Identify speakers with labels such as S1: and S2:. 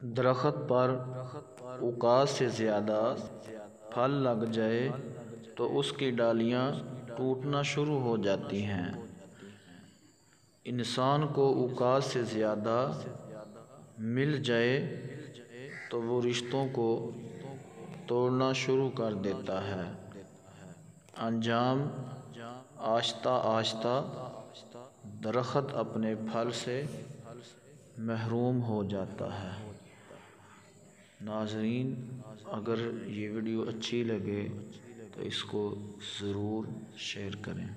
S1: दरख्त पर उकास से ज़्यादा फल लग जाए तो उसकी डालियाँ टूटना शुरू हो जाती हैं। इंसान को उकास से ज़्यादा मिल जाए तो वो रिश्तों को तोड़ना शुरू कर देता है। अंजाम आस्ता आस्ता दरख्त अपने फल से महरूम हो जाता है। नाजरीन अगर ये वीडियो अच्छी लगे तो इसको ज़रूर शेयर करें।